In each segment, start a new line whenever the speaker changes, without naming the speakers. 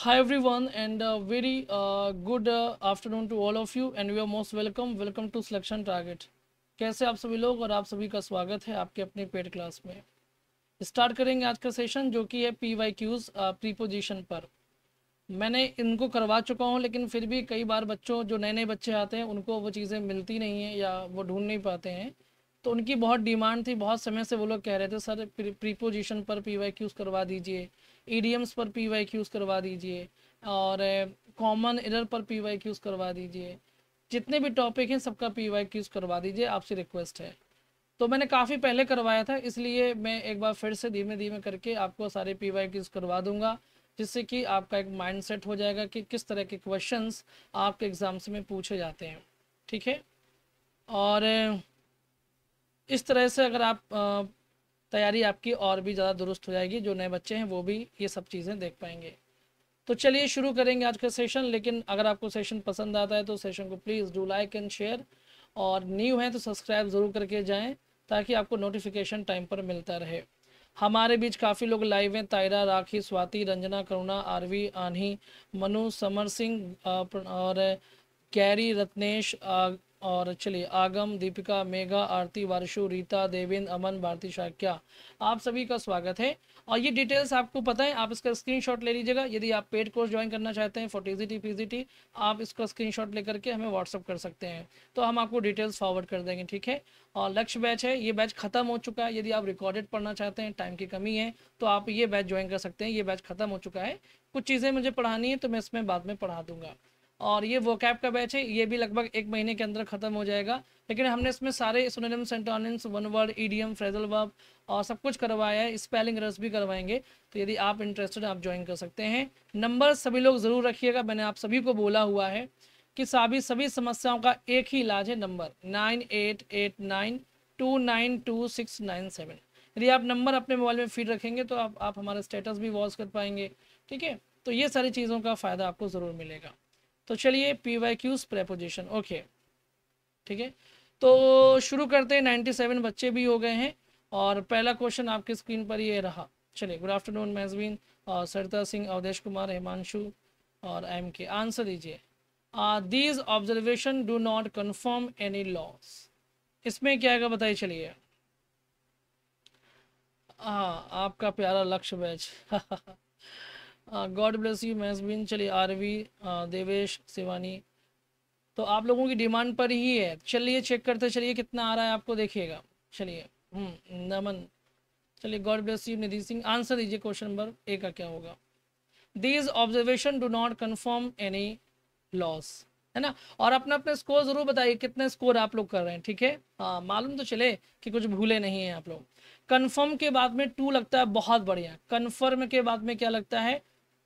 Hi everyone and a very uh, good uh, afternoon to all of you and you are most welcome. Welcome to selection target. कैसे आप सभी लोग और आप सभी का स्वागत है आपके अपने पेड क्लास में? स्टार्ट करेंगे आज का सेशन जो कि है पी वाई क्यूज़ प्रीपोजिशन पर। मैंने इनको करवा चुका हूँ लेकिन फिर भी कई बार बच्चों जो नए नए बच्चे आते हैं उनको वो चीज़ें मिलती नहीं हैं या वो ढूंढ नहीं पाते हैं। तो उनकी बहुत डिमांड थी, बहुत समय से वो लोग कह रहे थे, सर प्रीपोजिशन पर पी वाई क्यूज़ करवा दीजिए, ईडीएम्स पर पी वाई क्यूज़ करवा दीजिए और कॉमन एरर पर पी वाई क्यूज़ करवा दीजिए। जितने भी टॉपिक हैं सबका पी वाई क्यूज़ करवा दीजिए, आपसे रिक्वेस्ट है। तो मैंने काफ़ी पहले करवाया था, इसलिए मैं एक बार फिर से धीमे धीमे करके आपको सारे पी वाई क्यूज़ करवा दूँगा, जिससे कि आपका एक माइंड सेट हो जाएगा कि किस तरह के क्वेश्चंस आपके एग्ज़ाम्स में पूछे जाते हैं। ठीक है? और इस तरह से अगर आप तैयारी आपकी और भी ज़्यादा दुरुस्त हो जाएगी, जो नए बच्चे हैं, वो भी ये सब चीज़ें देख पाएँगे। तो चलिए शुरू करेंगे आज का सेशन लेकिन अगर आपको सेशन पसंद आता है तो सेशन को please do like and share और न्यू हैं तो सब्सक्राइब ज़रूर करके जाएँ, ताकि आपको नोटिफिकेशन टाइम पर मिलता रहे। हमारे बीच काफ़ी लोग लाइव हैं, तायरा, राखी, स्वाति, रंजना, करुणा, आरवी, आन्ही, मनु, समर सिंह और कैरी, रत्नेश और चलिए, आगम, दीपिका, मेघा, आरती, वारशु, रीता देवेंद्र अमन, भारती शाक्या आप सभी का स्वागत है। और ये डिटेल्स आपको पता है, आप इसका स्क्रीनशॉट ले लीजिएगा। यदि आप पेड कोर्स ज्वाइन करना चाहते हैं फॉर टी पीजीटी आप इसका स्क्रीनशॉट लेकर के हमें व्हाट्सअप कर सकते हैं। तो हम आपको डिटेल्स फॉरवर्ड कर देंगे, ठीक है? और लक्ष्य बैच है, ये बैच खत्म हो चुका है। यदि आप रिकॉर्डेड पढ़ना चाहते हैं टाइम की कमी है तो आप ये बैच ज्वाइन कर सकते हैं। ये बैच खत्म हो चुका है। कुछ चीज़ें मुझे पढ़ानी है तो मैं इसमें बाद में पढ़ा दूँगा। और ये वो कैप का बैच है, ये भी लगभग एक महीने के अंदर ख़त्म हो जाएगा। लेकिन हमने इसमें सारे synonyms antonyms one word idioms phrasal verb और सब कुछ करवाया है स्पेलिंग रस भी करवाएँगे। तो यदि आप इंटरेस्टेड आप ज्वाइन कर सकते हैं। नंबर सभी लोग ज़रूर रखिएगा, मैंने आप सभी को बोला हुआ है कि सभी सभी समस्याओं का एक ही इलाज है number nine eight eight nine two nine two six nine seven यदि आप नंबर अपने मोबाइल में फ़ीड रखेंगे तो आप आप हमारा स्टेटस भी वॉच कर पाएँगे, ठीक है? तो ये सारी चीज़ों का फ़ायदा आपको ज़रूर मिलेगा। तो चलिए P Y Qs preposition okay ठीक है? तो शुरू करते हैं नाइन्टी सेवन बच्चे भी हो गए हैं और पहला क्वेश्चन आपकी स्क्रीन पर ये रहा। चलिए गुड आफ्टरनून मैजवीन, और सरिता सिंह, अवधेश कुमार, हिमांशु और एम के आंसर दीजिए। These observation do not confirm any loss इसमें क्या है, बताइए चलिए। हाँ आपका प्यारा लक्ष्य batch. God bless you Maijbin चलिए आरवी देवेश शिवानी। तो आप लोगों की डिमांड पर ही है। चलिए चेक करते चलिए कितना आ रहा है आपको देखिएगा। चलिए हम्म, नमन। चलिए God bless you Nidhi Singh. Answer दीजिए क्वेश्चन नंबर ए का क्या होगा। These observation do not confirm any loss है ना? और अपना अपने स्कोर ज़रूर बताइए कितने स्कोर आप लोग कर रहे हैं ठीक है? हाँ मालूम तो चले कि कुछ भूले नहीं हैं आप लोग। कन्फर्म के बाद में टू लगता है बहुत बढ़िया। कन्फर्म के बाद में क्या लगता है?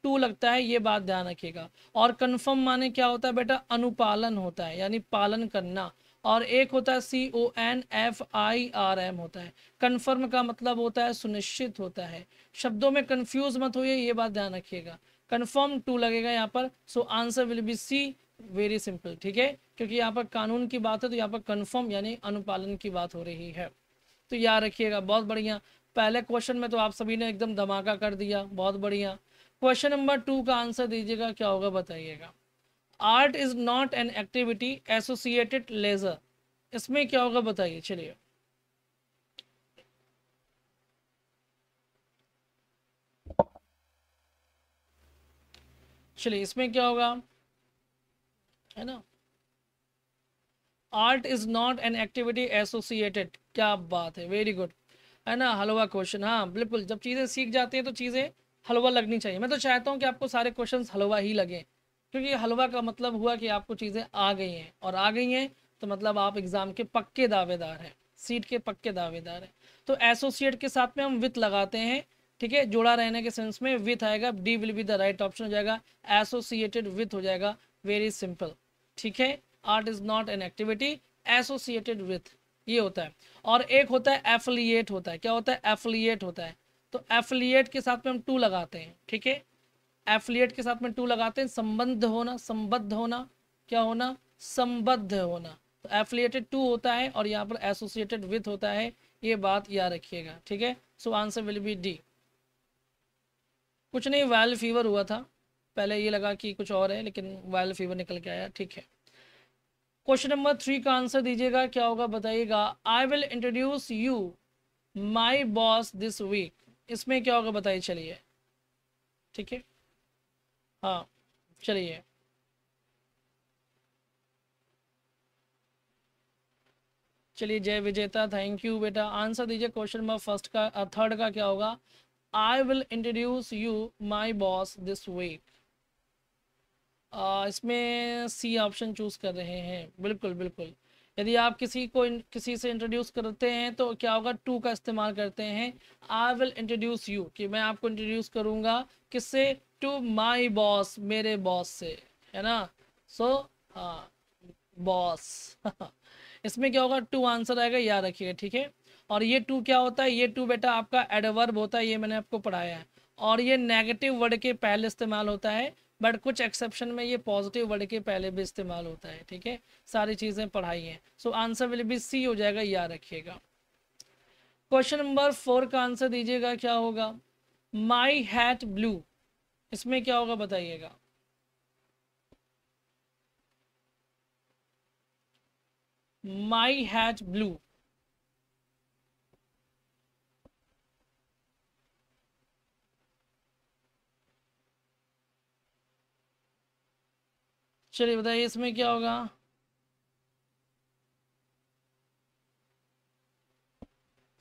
टू लगता है ये बात ध्यान रखिएगा। और कन्फर्म माने क्या होता है बेटा? अनुपालन होता है, यानी पालन करना। और एक होता है C O N F I R M होता है। कन्फर्म का मतलब होता है सुनिश्चित होता है। शब्दों में कंफ्यूज मत होइए, ये बात ध्यान रखिएगा। कन्फर्म टू लगेगा यहाँ पर so answer will be C very simple ठीक है? क्योंकि यहाँ पर कानून की बात है तो यहाँ पर कन्फर्म यानी अनुपालन की बात हो रही है। तो याद रखिएगा, बहुत बढ़िया। पहले क्वेश्चन में तो आप सभी ने एकदम धमाका कर दिया, बहुत बढ़िया। क्वेश्चन नंबर टू का आंसर दीजिएगा, क्या होगा बताइएगा। Art is not an activity associated leisure इसमें क्या होगा बताइए, चलिए। चलिए, इसमें क्या होगा, है ना? Art is not an activity associated क्या बात है वेरी गुड है ना? हलवा क्वेश्चन हाँ बिल्कुल, जब चीज़ें सीख जाती हैं तो चीज़ें हलवा लगनी चाहिए। मैं तो चाहता हूँ कि आपको सारे क्वेश्चन हलवा ही लगें, क्योंकि हलवा का मतलब हुआ कि आपको चीज़ें आ गई हैं। और आ गई हैं तो मतलब आप एग्ज़ाम के पक्के दावेदार हैं सीट के पक्के दावेदार हैं। तो एसोसिएट के साथ में हम विथ लगाते हैं, ठीक है? जोड़ा रहने के सेंस में विथ आएगा D will be the right option हो जाएगा एसोसिएटेड विथ हो जाएगा वेरी सिंपल ठीक है? Art is not an activity associated with ये होता है। और एक होता है एफिलिएट होता है। क्या होता है? एफिलिएट होता है। तो एफिलिएट के साथ में हम टू लगाते हैं, ठीक है? एफिलिएट के साथ में टू लगाते हैं संबंध होना, संबद्ध होना, क्या होना? संबद्ध होना। तो एफिलिएटेड टू होता है और यहाँ पर एसोसिएटेड विथ होता है, ये बात याद रखिएगा, ठीक है? So answer will be D कुछ नहीं वायल फीवर हुआ था। पहले ये लगा कि कुछ और है, लेकिन वायरल फीवर निकल के आया, ठीक है? क्वेश्चन नंबर थ्री का आंसर दीजिएगा, क्या होगा बताइएगा? I will introduce you my boss this week इसमें क्या होगा बताइए, चलिए। ठीक है? हाँ चलिए। चलिए, जय विजेता थैंक यू बेटा। आंसर दीजिए क्वेश्चन नंबर फ़र्स्ट का थर्ड का क्या होगा? I will introduce you my boss this week इसमें सी ऑप्शन चूज़ कर रहे हैं। बिल्कुल बिल्कुल। यदि आप किसी को किसी से इंट्रोड्यूस करते हैं तो क्या होगा? टू का इस्तेमाल करते हैं। आई विल इंट्रोड्यूस यू कि मैं आपको इंट्रोड्यूस करूँगा किससे? टू माई बॉस मेरे बॉस से, है ना? सो हाँ बॉस इसमें क्या होगा? टू आंसर आएगा, याद रखिएगा, ठीक है? और ये टू क्या होता है? ये टू बेटा आपका एडवर्ब होता है, ये मैंने आपको पढ़ाया है। और ये नेगेटिव वर्ड के पहले इस्तेमाल होता है बट कुछ एक्सेप्शन में ये पॉजिटिव वर्ड के पहले भी इस्तेमाल होता है, ठीक है? सारी चीज़ें पढ़ाई हैं। So answer will be C हो जाएगा याद रखिएगा। क्वेश्चन नंबर फोर का आंसर दीजिएगा, क्या होगा? माई हैट ब्लू इसमें क्या होगा बताइएगा? माई हैट ब्लू चलिए बताइए, इसमें क्या होगा?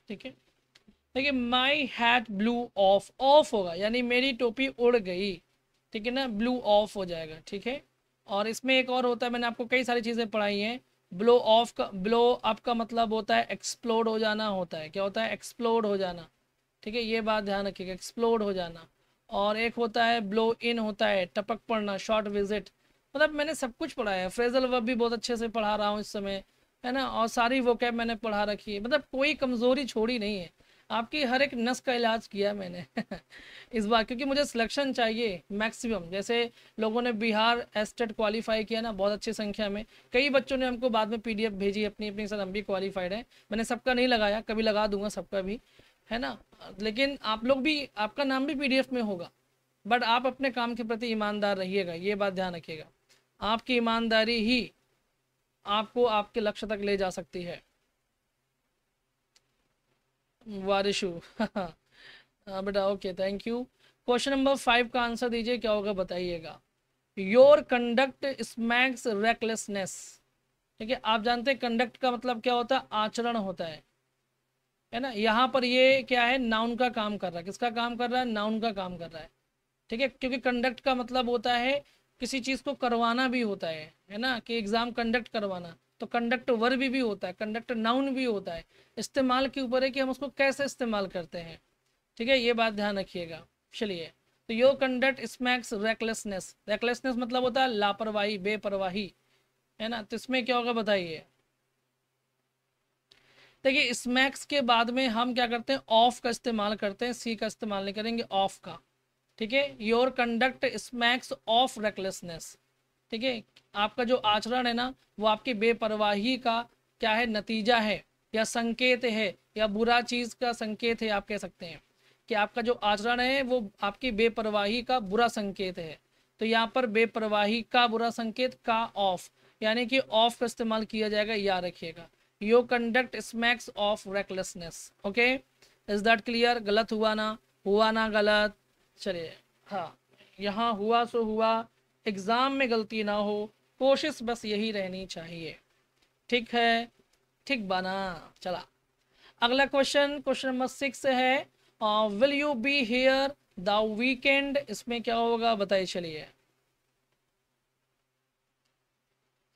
ठीक है। देखिए my hat blew off off होगा, यानी मेरी टोपी उड़ गई। ठीक है ना? ब्लू ऑफ़ हो जाएगा, ठीक है? और इसमें एक और होता है, मैंने आपको कई सारी चीज़ें पढ़ाई हैं। ब्लो ऑफ़ का ब्लो अप का मतलब होता है एक्सप्लोड हो जाना होता है। क्या होता है? एक्सप्लोड हो जाना। ठीक है? ये बात ध्यान रखिएगा एक्सप्लोड हो जाना। और एक होता है ब्लो इन होता है, टपक पड़ना शॉर्ट विज़िट मतलब मैंने सब कुछ पढ़ा है। फ्रेजल वर्ब भी बहुत अच्छे से पढ़ा रहा हूँ इस समय, है ना? और सारी वो कैब मैंने पढ़ा रखी है। मतलब कोई कमज़ोरी छोड़ी नहीं है। आपकी हर एक नस का इलाज किया मैंने इस बार, क्योंकि मुझे सिलेक्शन चाहिए मैक्सिमम जैसे लोगों ने बिहार एस्टेट क्वालिफाई किया ना, बहुत अच्छी संख्या में। कई बच्चों ने हमको बाद में पीडीएफ भेजी, अपनी अपनी सर, हम भी क्वालिफाइड है। मैंने सबका नहीं लगाया, कभी लगा दूँगा सबका भी, है ना? लेकिन आप लोग भी, आपका नाम भी पीडीएफ में होगा। बट आप अपने काम के प्रति ईमानदार रहिएगा, ये बात ध्यान रखिएगा। आपकी ईमानदारी ही आपको आपके लक्ष्य तक ले जा सकती है। वारिशु। हाँ बेटा, okay thank you question number five का आंसर दीजिए, क्या होगा बताइएगा। योर कंडक्ट स्मैक्स रेकलेसनेस ठीक है, आप जानते हैं कंडक्ट का मतलब क्या होता है? आचरण होता है। है ना? यहाँ पर ये क्या है? नाउन का काम कर रहा है। किसका काम कर रहा है? नाउन का काम कर रहा है। ठीक है, क्योंकि कंडक्ट का मतलब होता है किसी चीज़ को करवाना भी होता है है ना? कि एग्ज़ाम कंडक्ट करवाना तो कंडक्ट वर्ब भी, भी होता है कंडक्ट नाउन भी होता है। इस्तेमाल के ऊपर है कि हम उसको कैसे इस्तेमाल करते हैं। ठीक है? ये बात ध्यान रखिएगा। चलिए तो your conduct smacks recklessness recklessness मतलब होता है लापरवाही बेपरवाही है ना? तो इसमें क्या होगा बताइए। देखिए स्मैक्स के बाद में हम क्या करते हैं? ऑफ़ का इस्तेमाल करते हैं सी का इस्तेमाल नहीं करेंगे ऑफ़ का। ठीक है? Your conduct smacks of recklessness ठीक है? आपका जो आचरण है ना, वो आपकी बेपरवाही का क्या है? नतीजा है, या संकेत है, या बुरा चीज़ का संकेत है, आप कह सकते हैं। कि आपका जो आचरण है, वो आपकी बेपरवाही का बुरा संकेत है। तो यहाँ पर बेपरवाही का बुरा संकेत, का ऑफ़ यानी कि ऑफ़ का इस्तेमाल किया जाएगा या रखिएगा। Your conduct smacks of recklessness okay is that clear गलत हुआ ना? हुआ ना गलत? चलिए हाँ यहाँ हुआ सो हुआ, एग्ज़ाम में गलती ना हो, कोशिश बस यही रहनी चाहिए। ठीक है, ठीक बना, चला। अगला क्वेश्चन क्वेश्चन नंबर सिक्स है will you be here the weekend इसमें क्या होगा बताइए, चलिए।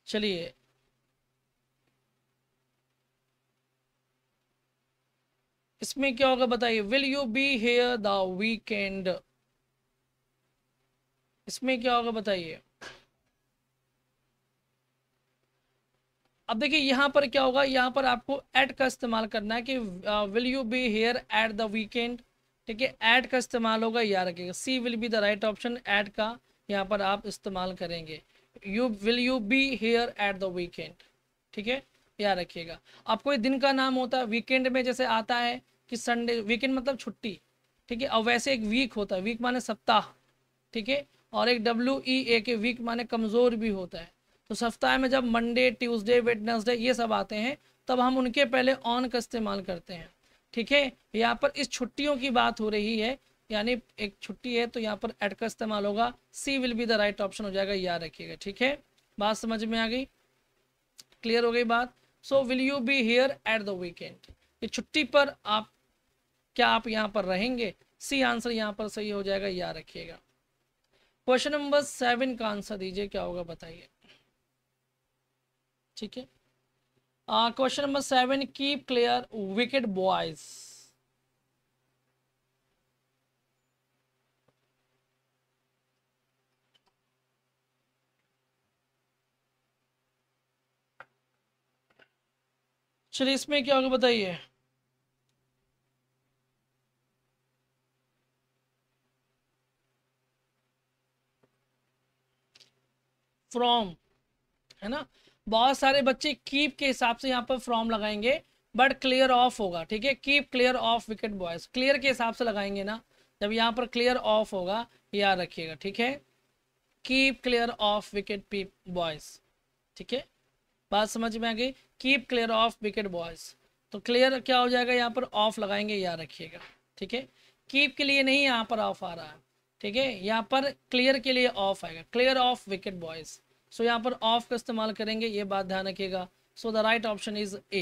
चलिए। इसमें क्या होगा बताइए will you be here the weekend इसमें क्या होगा बताइए। अब देखिए, यहाँ पर क्या होगा, यहाँ पर आपको एड का इस्तेमाल करना है कि will you be here at the weekend ठीक है एड का इस्तेमाल होगा याद रखिएगा। C will be the right option at का यहाँ पर आप इस्तेमाल करेंगे। You will you be here at the weekend ठीक है याद रखिएगा। अब कोई दिन का नाम होता है वीकेंड में जैसे आता है कि संडे वीकेंड मतलब छुट्टी। ठीक है, और वैसे एक वीक होता है वीक माने सप्ताह। ठीक है और एक डब्ल्यू ई ए के वीक माने कमज़ोर भी होता है। तो सप्ताह में जब मंडे ट्यूसडे वेडनेसडे ये सब आते हैं, तब हम उनके पहले ऑन का इस्तेमाल करते हैं। ठीक है? यहाँ पर इस छुट्टियों की बात हो रही है, यानी एक छुट्टी है तो यहाँ पर एड का इस्तेमाल होगा। C will be the right option हो जाएगा, याद रखिएगा, ठीक है? बात समझ में आ गई? क्लियर हो गई बात? So will you be here at the weekend ये छुट्टी पर आप, क्या आप यहाँ पर रहेंगे? सी आंसर यहाँ पर सही हो जाएगा, याद रखिएगा। क्वेश्चन नंबर सेवन का आंसर दीजिए, क्या होगा बताइए। ठीक है? Question number seven keep clear wicket boys चलिए, इसमें क्या होगा बताइए? फ्रॉम है ना? बहुत सारे बच्चे कीप के हिसाब से यहाँ पर फ्रॉम लगाएँगे बट क्लियर ऑफ़ होगा, ठीक है? Keep clear of wicket boys clear के हिसाब से लगाएँगे ना, जब यहाँ पर क्लियर ऑफ़ होगा, याद रखिएगा, ठीक है? Keep clear of wicket peep boys ठीक है? बात समझ में आ गई? Keep clear of wicket boys तो क्लियर क्या हो जाएगा? यहाँ पर ऑफ़ लगाएँगे, याद रखिएगा, ठीक है? कीप के लिए नहीं, यहाँ पर ऑफ़ आ रहा है। ठीक है? यहाँ पर क्लियर के लिए ऑफ़ आएगा। क्लियर ऑफ़ विकेट बॉयज़ सो यहाँ पर ऑफ़ का इस्तेमाल करेंगे, ये बात ध्यान रखिएगा। So the right option is A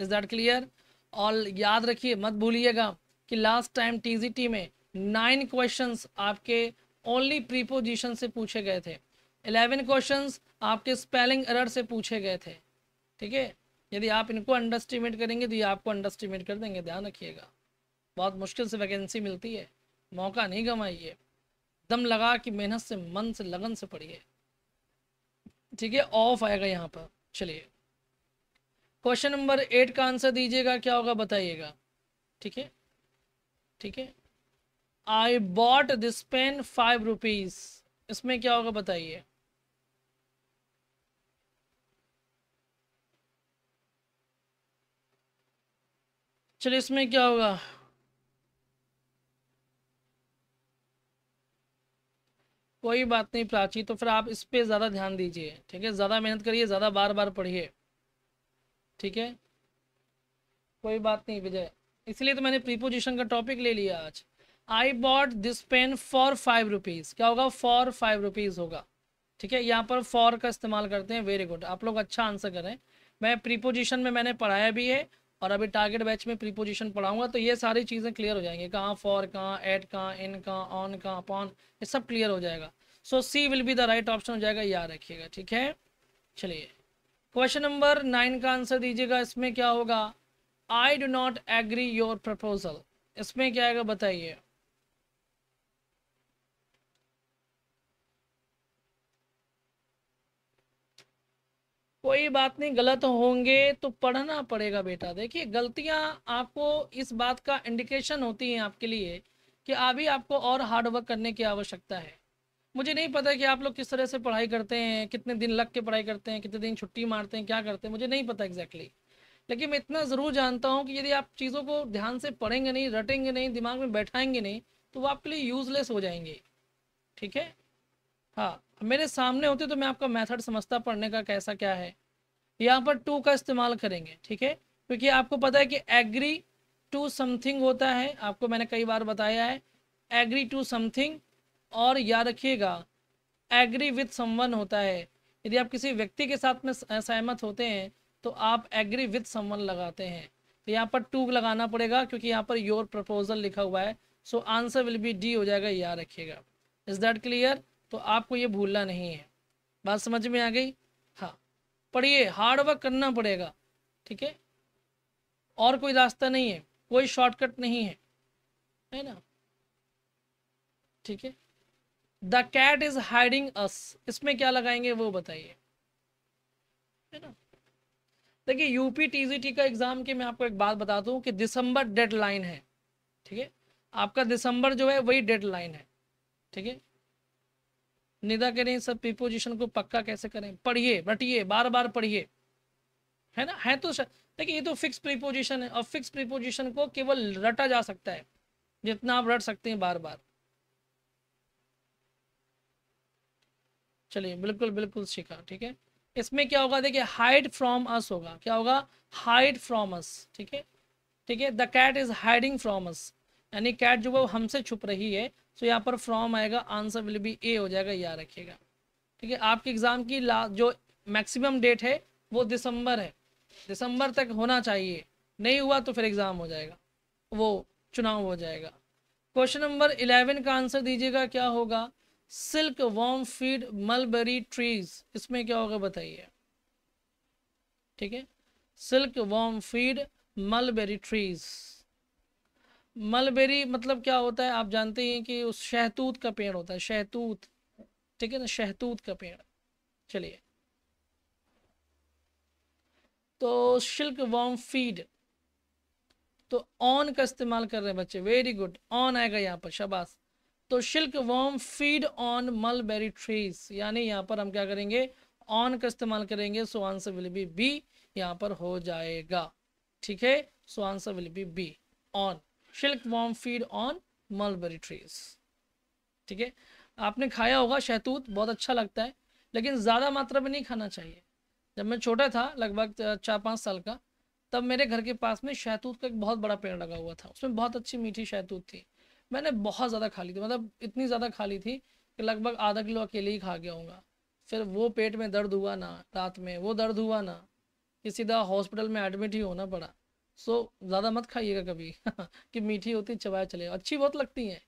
is that clear और याद रखिए, मत भूलिएगा कि लास्ट टाइम टीजीटी में नाइन क्वेश्चंस आपके ओनली प्रीपोजिशन से पूछे गए थे। इलेवन क्वेश्चंस आपके स्पेलिंग एरर से पूछे गए थे। ठीक है? यदि आप इनको अंडरस्टिमेट करेंगे तो ये आपको अंडरस्टिमेट कर देंगे, ध्यान रखिएगा। बहुत मुश्किल से वैकेंसी मिलती है। मौका नहीं गंवाइए दम लगा कि मेहनत से, मन से, लगन से पढ़िए। ठीक है ऑफ़ आएगा यहाँ पर। चलिए। क्वेश्चन नंबर एट का आंसर दीजिएगा, क्या होगा बताइएगा। ठीक है? ठीक है? I bought this pen five rupees इसमें क्या होगा बताइए। चलिए, इसमें क्या होगा? कोई बात नहीं प्राची तो फिर आप इस पर ज़्यादा ध्यान दीजिए, ठीक है? ज़्यादा मेहनत करिए, ज़्यादा बार बार पढ़िए, ठीक है? कोई बात नहीं विजय। इसलिए तो मैंने प्रीपोजिशन का टॉपिक ले लिया आज। I bought this pen for five rupees क्या होगा? फॉर फाइव रुपीज़ होगा। ठीक है? यहाँ पर फॉर का इस्तेमाल करते हैं। वेरी गुड आप लोग अच्छा आंसर करें। मैं प्रीपोजिशन में मैंने पढ़ाया भी है। और अभी टारगेट बैच में प्रीपोजिशन पढ़ाऊँगा तो ये सारी चीज़ें क्लियर हो जाएँगी। कहाँ फॉर कहाँ एट कहाँ इन कहाँ ऑन कहाँ अपॉन ये सब क्लियर हो जाएगा। So C will be the right option हो जाएगा, याद रखिएगा, ठीक है? चलिए। क्वेश्चन नंबर नाइन का आंसर दीजिएगा, इसमें क्या होगा? I do not agree your proposal इसमें क्या आएगा, बताइए। कोई बात नहीं, गलत होंगे तो पढ़ना पड़ेगा बेटा। देखिए, गलतियाँ आपको इस बात का इंडिकेशन होती हैं आपके लिए कि अभी आपको और हार्ड वर्क करने की आवश्यकता है। मुझे नहीं पता कि आप लोग किस तरह से पढ़ाई करते हैं, कितने दिन लग के पढ़ाई करते हैं, कितने दिन छुट्टी मारते हैं, क्या करते हैं, मुझे नहीं पता एग्जैक्टली लेकिन मैं इतना ज़रूर जानता हूँ कि यदि आप चीज़ों को ध्यान से पढ़ेंगे नहीं, रटेंगे नहीं, दिमाग में बैठाएँगे नहीं तो वो आपके लिए यूजलेस हो जाएँगे। ठीक है? हाँ। मेरे सामने होते तो मैं आपका मेथड समझता पढ़ने का कैसा क्या है। यहाँ पर टू का इस्तेमाल करेंगे, ठीक है? क्योंकि आपको पता है कि एग्री टू समथिंग होता है, आपको मैंने कई बार बताया है। एग्री टू समथिंग, और याद रखिएगा, एग्री विथ समवन होता है। यदि आप किसी व्यक्ति के साथ में सहमत होते हैं तो आप एग्री विथ समवन लगाते हैं। तो यहाँ पर टू लगाना पड़ेगा, क्योंकि यहाँ पर योर प्रपोजल लिखा हुआ है। So answer will be D हो जाएगा, याद रखिएगा। Is that clear? तो आपको ये भूलना नहीं है। बात समझ में आ गई? हाँ। पढ़िए हार्ड वर्क करना पड़ेगा, ठीक है? और कोई रास्ता नहीं है, कोई शॉर्टकट नहीं है है ना? ठीक है? The cat is hiding us इसमें क्या लगाएँगे वो बताइए। है ना? देखिए यूपी टीजीटी का एग्ज़ाम की मैं आपको एक बात बता दूँ कि दिसंबर डेडलाइन है, ठीक है? आपका दिसंबर जो है, वही डेडलाइन है, ठीक है? निदा करें सब प्रीपोजिशन को पक्का कैसे करें? पढ़िए रटिए बार बार पढ़िए। है ना? है तो देखिए, ये तो फिक्स प्रीपोजिशन है। और फिक्स प्रीपोजिशन को केवल रटा जा सकता है। जितना आप रट सकते हैं बार बार चलिए, बिल्कुल बिल्कुल सीखा, ठीक है? इसमें क्या होगा? देखिए हाइड फ्रॉम अस होगा। क्या होगा? हाइड फ्रॉम अस ठीक है? ठीक है? The cat is hiding from us यानी कैट जो वो हमसे छुप रही है। तो यहाँ पर फ्रॉम आएगा आंसर विल बी ए हो जाएगा, याद रखिएगा। ठीक है, आपके एग्ज़ाम की जो मैक्सिमम डेट है, वो दिसंबर है। दिसंबर तक होना चाहिए। नहीं हुआ तो फिर एग्ज़ाम हो जाएगा। वो चुनाव हो जाएगा। क्वेश्चन नंबर इलेवन का आंसर दीजिएगा, क्या होगा? Silk worm feed mulberry trees इसमें क्या होगा बताइए। ठीक है? Silk worm feed mulberry trees mulberry मतलब क्या होता है, आप जानते हैं कि उस शहतूत का पेड़ होता है, शहतूत, ठीक है ना, शहतूत का पेड़। चलिए। तो शिल्क वॉम फ़ीड तो ऑन का इस्तेमाल कर रहे हैं बच्चे, वेरी गुड, ऑन आएगा यहाँ पर, शबाश। तो silk worm feed on mulberry trees, यानी यहाँ पर हम क्या करेंगे, ऑन का इस्तेमाल करेंगे, so answer will be B, यहाँ पर हो जाएगा, ठीक है, so answer will be B, on. Silk worm feed on mulberry trees ठीक है? आपने खाया होगा, शहतूत, बहुत अच्छा लगता है, लेकिन ज़्यादा मात्रा में नहीं खाना चाहिए। जब मैं छोटा था, लगभग चार पाँच साल का, तब मेरे घर के पास में शहतूत का एक बहुत बड़ा पेड़ लगा हुआ था। उसमें बहुत अच्छी मीठी शहतूत थी। मैंने बहुत ज़्यादा खा ली थी मतलब इतनी ज़्यादा खा ली थी कि लगभग आधा किलो अकेले ही खा गया हूँ फिर वो पेट में दर्द हुआ ना, रात में, वो दर्द हुआ ना कि सीधा हॉस्पिटल में एडमिट ही होना पड़ा। सो so, ज़्यादा मत खाइएगा कभी कि मीठी होती चबाया चले। अच्छी बहुत लगती हैं।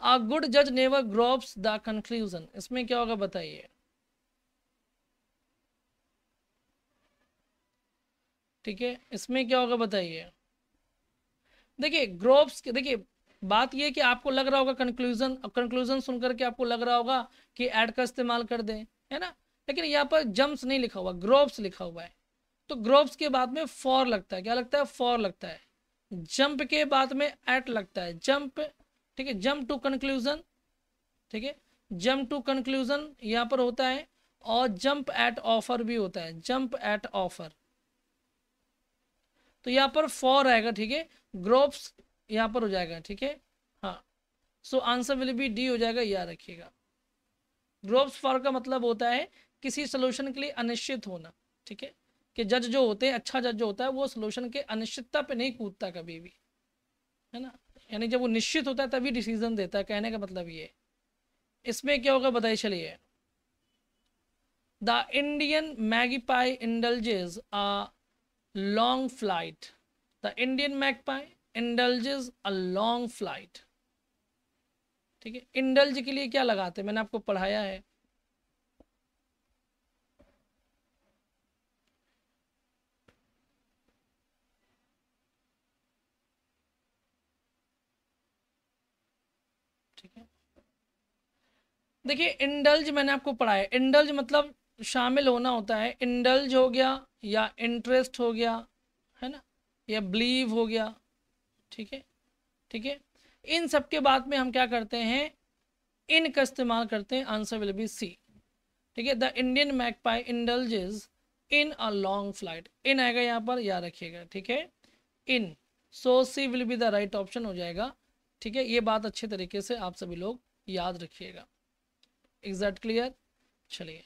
आ गुड जज नेवर ग्रोप्स द कंक्लूजन इसमें क्या होगा बताइए? ठीक है इसमें क्या होगा बताइए? देखिए ग्रोप्स देखिए बात यह कि आपको लग रहा होगा कंक्लूजन कंक्लूजन सुनकर के आपको लग रहा होगा कि एड का इस्तेमाल कर दें है ना? लेकिन यहाँ पर जम्स नहीं लिखा हुआ ग्रोप्स लिखा हुआ है। तो ग्रोप्स के बाद में फॉर लगता है। क्या लगता है? फॉर लगता है। जंप के बाद में एट लगता है। जंप, ठीक है, जंप टू कंक्लूजन ठीक है, जंप टू कंक्लूजन यहाँ पर होता है और जंप एट ऑफ़र भी होता है। जंप एट ऑफ़र तो यहाँ पर फॉर आएगा, ठीक है ग्रोप्स यहाँ पर हो जाएगा, ठीक है हाँ। So answer will be D हो जाएगा, याद रखिएगा। ग्रोप्स फॉर का मतलब होता है किसी सोल्यूशन के लिए अनिश्चित होना, ठीक है। कि जज जो होते हैं अच्छा जज जो होता है, वो सोल्यूशन के अनिश्चितता पे नहीं कूदता कभी भी, है ना? यानी जब वो निश्चित होता है, तभी डिसीज़न देता है, कहने का मतलब ये इसमें क्या होगा, बताइए, चलिए। The Indian magpie indulges a long flight. The Indian magpie indulges a long flight ठीक है? इंडल्ज के लिए क्या लगाते हैं? मैंने आपको पढ़ाया है। ठीक है? देखिए इंडल्ज मैंने आपको पढ़ाया इंडल्ज मतलब शामिल होना होता है। इंडल्ज हो गया या इंटरेस्ट हो गया, है ना? या बिलीव हो गया, ठीक है? ठीक है? इन सब के बाद में हम क्या करते हैं? इन का इस्तेमाल करते हैं। आंसर विल बी सी ठीक है? The Indian magpie indulges in a long flight in आएगा यहाँ पर, याद रखिएगा, ठीक है? In so C will be the right option हो जाएगा। ठीक है, ये बात अच्छे तरीके से आप सभी लोग याद रखिएगा। एग्जैक्ट क्लियर चलिए।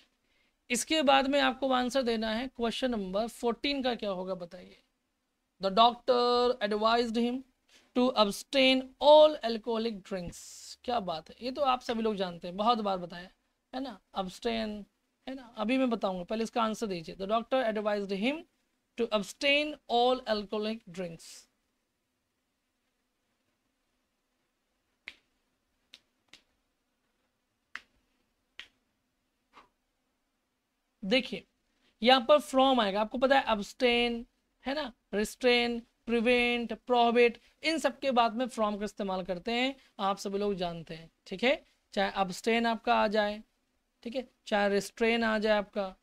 इसके बाद में आपको आंसर देना है क्वेश्चन नंबर फोर्टीन का क्या होगा बताइए। The doctor advise him to abstain all alcoholic drinks क्या बात है, ये तो आप सभी लोग जानते हैं, बहुत बार बताया, है ना? अबस्टेन है ना? अभी मैं बताऊँगा, पहले इसका आंसर दीजिए। The doctor advise him to abstain all alcoholic drinks देखिए, यहाँ पर फ्रॉम आएगा। आपको पता है अबस्टेन है ना? रिस्ट्रेन प्रिवेंट प्रोहिबिट इन सब के बाद में फ्रॉम का इस्तेमाल करते हैं। आप सभी लोग जानते हैं, ठीक है? चाहे अबस्टेन आपका आ जाए, ठीक है? चाहे रिस्ट्रेन आ जाए आपका,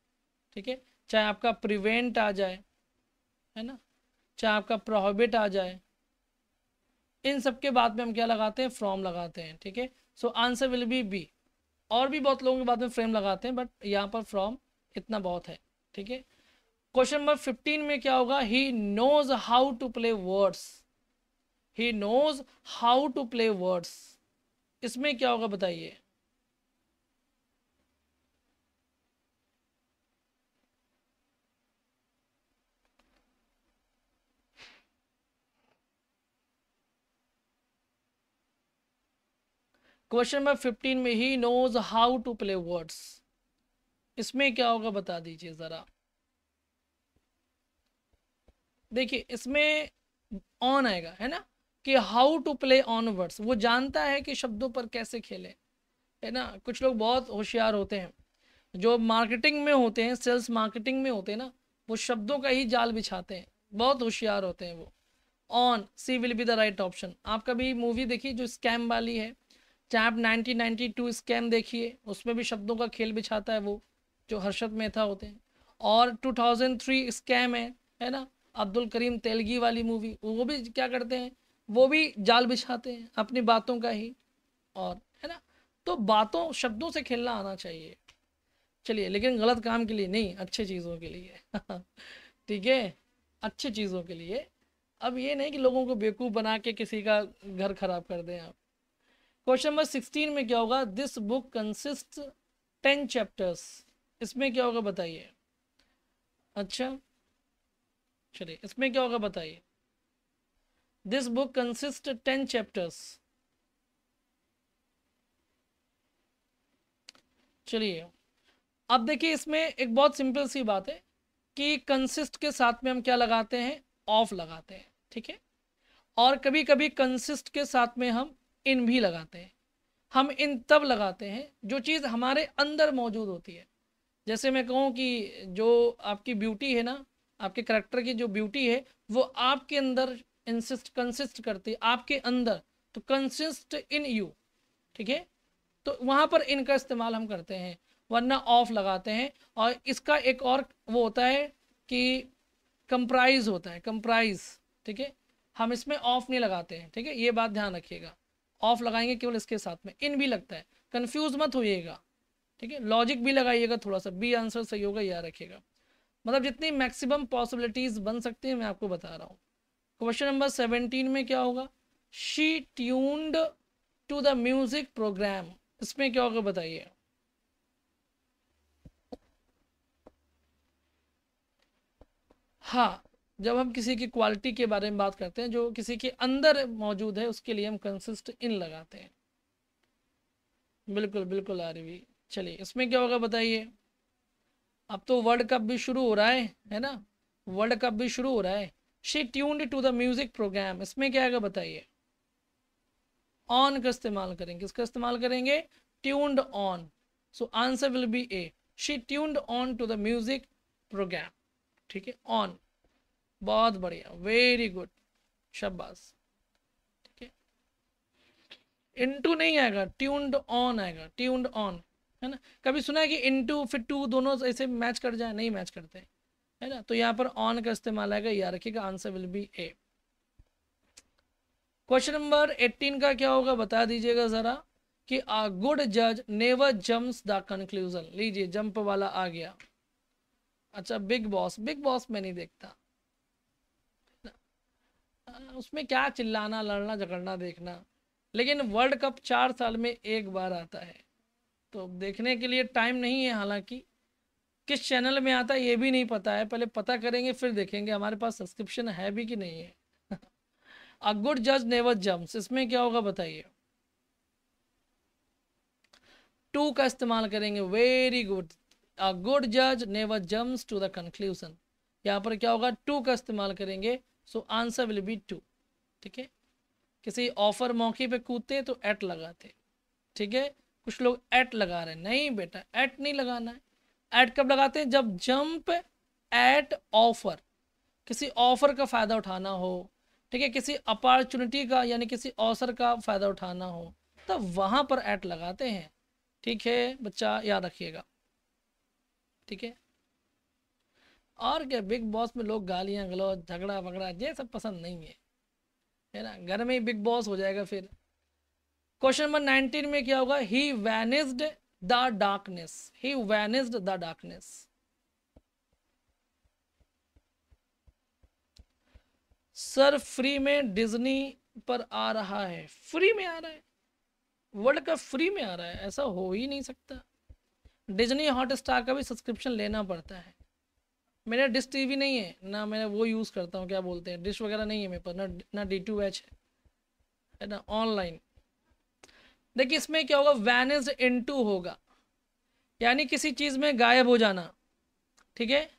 ठीक है? चाहे आपका प्रिवेंट आ जाए, है ना? चाहे आपका प्रोहिबिट आ जाए, इन सब के बाद में हम क्या लगाते हैं? फ्रॉम लगाते हैं, ठीक है? So answer will be B और भी बहुत लोगों के बाद में फ्रेम लगाते हैं बट यहाँ पर फ्रॉम इतना बहुत है, ठीक है? क्वेश्चन नंबर फिफ्टीन में क्या होगा? He knows how to play words he knows how to play words इसमें क्या होगा बताइए? क्वेश्चन नंबर फिफ्टीन में he knows how to play words इसमें क्या होगा बता दीजिए ज़रा। देखिए, इसमें ऑन आएगा, है ना? कि how to play on words वो जानता है कि शब्दों पर कैसे खेले, है ना? कुछ लोग बहुत होशियार होते हैं, जो मार्केटिंग में होते हैं सेल्स मार्केटिंग में होते हैं ना, वो शब्दों का ही जाल बिछाते हैं। बहुत होशियार होते हैं वो। On C will be the right option आप कभी मूवी देखिए जो स्कैम वाली है? चाहे आप 1992 स्कैम देखिए उसमें भी शब्दों का खेल बिछाता है वो। जो हर्षद मेहता होते हैं। और 2003 स्कैम है है ना? अब्दुल करीम तेलगी वाली मूवी वो भी क्या करते हैं? वो भी जाल बिछाते हैं अपनी बातों का ही। और, है ना? तो बातों, शब्दों से खेलना आना चाहिए। चलिए, लेकिन गलत काम के लिए नहीं, अच्छे चीज़ों के लिए। ठीक है? अच्छी चीज़ों के लिए। अब ये नहीं कि लोगों को बेवकूफ़ बना के किसी का घर खराब कर दें आप। क्वेश्चन नंबर सिक्सटीन में क्या होगा? This book consist ten chapters इसमें क्या होगा बताइए। अच्छा चलिए, इसमें क्या होगा बताइए। This book consist ten chapters चलिए, अब देखिए इसमें एक बहुत सिंपल सी बात है कि कंसिस्ट के साथ में हम क्या लगाते हैं? ऑफ़ लगाते हैं, ठीक है? और कभी कभी कंसिस्ट के साथ में हम इन भी लगाते हैं। हम इन तब लगाते हैं जो चीज़ हमारे अंदर मौजूद होती है। जैसे मैं कहूँ कि जो आपकी ब्यूटी है ना, आपके करेक्टर की जो ब्यूटी है, वो आपके अंदर इंसिस्ट कंसिस्ट करती आपके अंदर। तो कंसिस्ट इन यू ठीक है? तो वहाँ पर इनका इस्तेमाल हम करते हैं, वरना ऑफ़ लगाते हैं, और इसका एक और वो होता है कि कंप्राइज होता है कंप्राइज ठीक है? हम इसमें ऑफ़ नहीं लगाते हैं, ठीक है? ये बात ध्यान रखिएगा। ऑफ़ लगाएँगे केवल इसके साथ में, इन भी लगता है। कंफ्यूज मत होइएगा। ठीक है लॉजिक भी लगाइएगा थोड़ा सा बी आंसर सही होगा, याद रखिएगा। मतलब जितनी मैक्सिमम पॉसिबिलिटीज बन सकती है, मैं आपको बता रहा हूँ। क्वेश्चन नंबर सेवनटीन में क्या होगा? She tuned to the music programme इसमें क्या होगा बताइए? हाँ जब हम किसी की क्वालिटी के बारे में बात करते हैं, जो किसी के अंदर मौजूद है, उसके लिए हम कंसिस्ट इन लगाते हैं। बिल्कुल बिल्कुल, आरवी। चलिए, इसमें क्या होगा बताइए? अब तो वर्ल्ड कप भी शुरू हो रहा है है ना? वर्ल्ड कप भी शुरू हो रहा है। She tuned to the music programme इसमें क्या है बताइए? ऑन का इस्तेमाल करेंगे। इसका इस्तेमाल करेंगे? Tuned on so answer will be A she tuned on to the music programme ठीक है? ऑन बहुत बढ़िया। वेरी गुड शब्बास ठीक है? इनटू नहीं आएगा। ट्यून्ड ऑन आएगा। ट्यून्ड ऑन है ना? कभी सुना है कि इनटू फिर टू दोनों ऐसे मैच कर जाए, नहीं मैच करते, है ना? तो यहाँ पर ऑन का इस्तेमाल आएगा, याद रखिएगा answer will be A question number eighteen का क्या होगा, बता दीजिएगा ज़रा कि अ गुड जज नेवर जम्प्स द कंक्लूजन लीजिए जंप वाला आ गया। अच्छा बिग बॉस बिग बॉस में नहीं देखता। उसमें क्या चिल्लाना, लड़ना, झगड़ना, देखना। लेकिन वर्ल्ड कप चार साल में एक बार आता है। तो देखने के लिए टाइम नहीं है हालाँकि। किस चैनल में आता है ये भी नहीं पता है। पहले पता करेंगे, फिर देखेंगे हमारे पास सब्सक्रिप्शन है भी कि नहीं है। अ गुड जज नेवर जम्प्स इसमें क्या होगा बताइए। टू का इस्तेमाल करेंगे। वेरी गुड अ गुड जज never jumps to the conclusion यहाँ पर क्या होगा? टू का इस्तेमाल करेंगे। So answer will be to ठीक है? किसी ऑफ़र मौके पे कूदते तो एट लगाते ठीक है? कुछ लोग एट लगा रहे हैं। नहीं बेटा एट नहीं लगाना है। एट कब लगाते हैं? जब जंप एट ऑफ़र। किसी ऑफ़र का फ़ायदा उठाना हो, ठीक है, किसी अपॉर्चुनिटी का यानी किसी अवसर का फ़ायदा उठाना हो, तब वहाँ पर एट लगाते हैं। ठीक है बच्चा, याद रखिएगा। ठीक है? और क्या बिग बॉस में लोग गालियाँ, गलौज झगड़ा वगड़ा ये सब पसंद नहीं है। है ना? घर में ही बिग बॉस हो जाएगा फिर। क्वेश्चन नंबर नाइनटीन में क्या होगा? He vanished the darkness he vanished the darkness sir free में डिज्नी पर आ रहा है। फ्री में आ रहा है। वर्ल्ड कप फ्री में आ रहा है। ऐसा हो ही नहीं सकता। डिज्नी हॉट स्टार का भी सब्सक्रिप्शन लेना पड़ता है। मेरा डिश टीवी नहीं है। ना मैं वो यूज़ करता हूँ। क्या बोलते हैं? डिश वगैरह नहीं है मेरे पास। ना ना डी टू एच है। ना? ऑनलाइन देखिए इसमें क्या होगा? वैनिस्ड इनटू होगा। यानी किसी चीज़ में गायब हो जाना। ठीक है?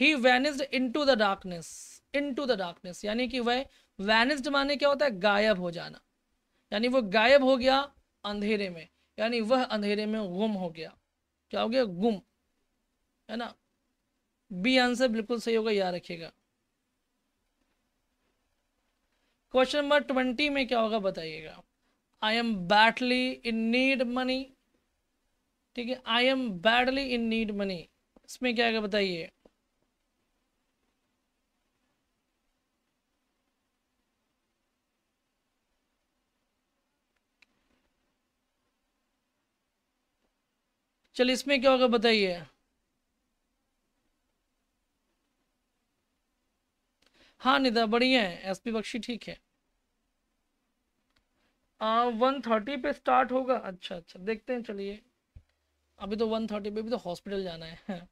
He vanished into the darkness into the darkness यानी कि वह वैनिस्ड माने क्या होता है? गायब हो जाना। यानी वो गायब हो गया अंधेरे में। यानी वह अंधेरे में गुम हो गया। क्या हो गया? गुम। है ना? बी आंसर बिल्कुल सही होगा, याद रखिएगा। क्वेश्चन नंबर ट्वेंटी में क्या होगा, बताइएगा। I am badly in need money ठीक है? I am badly in need money इसमें क्या है बताइए? चलिए इसमें क्या होगा बताइए? हाँ निदा, बढ़िया है। एस पी बख्शी ठीक है। वन थर्टी पे स्टार्ट होगा। अच्छा अच्छा देखते हैं, चलिए। अभी तो वन थर्टी पे भी तो हॉस्पिटल जाना है।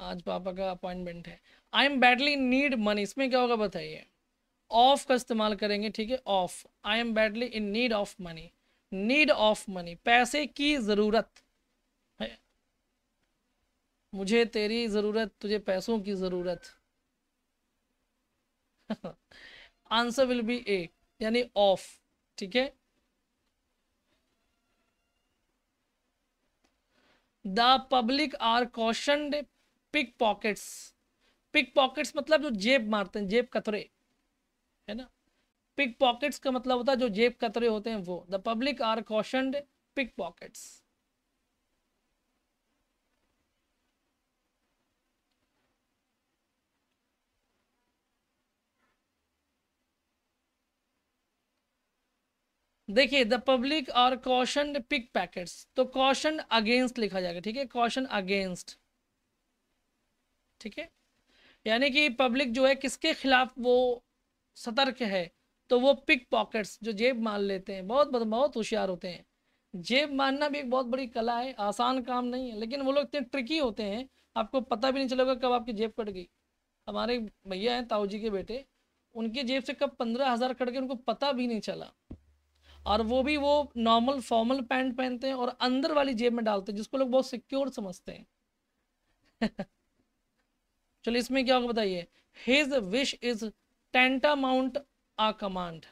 आज पापा का अपॉइंटमेंट है। I am badly need money इसमें क्या होगा बताइए? ऑफ़ का इस्तेमाल करेंगे, ठीक है? Of I am badly in need of money need of money पैसे की ज़रूरत। है? मुझे तेरी ज़रूरत, तुझे पैसों की ज़रूरत। आंसर विल बी ए यानी ऑफ़ ठीक है? The public are caution pick pockets pick pockets मतलब जो जेब मारते हैं, जेब कतरे, है ना? पिक पॉकेट्स का मतलब होता है जो जेब कतरे होते हैं वो। The public are caution pick pockets देखिए the public are caution pick packets तो कॉशन अगेंस्ट लिखा जाएगा, ठीक है? कॉशन अगेंस्ट ठीक है? यानी कि पब्लिक जो है, किसके खिलाफ वो सतर्क है? तो वो पिक पॉकेट्स जो जेब मान लेते हैं। बहुत बहुत होशियार होते हैं। जेब मारना भी एक बहुत बड़ी कला है, आसान काम नहीं है, लेकिन वो लोग इतने ट्रिकी होते हैं, आपको पता भी नहीं चलेगा कब आपकी जेब कट गई। हमारे भैया हैं ताऊ जी के बेटे, उनकी जेब से कब पंद्रह हज़ार कट गए, उनको पता भी नहीं चला। और वो भी वो नॉर्मल फॉर्मल पैंट पहनते हैं और अंदर वाली जेब में डालते हैं, जिसको लोग बहुत सिक्योर समझते हैं। चलिए इसमें क्या होगा बताइए। His wish is tantamount a command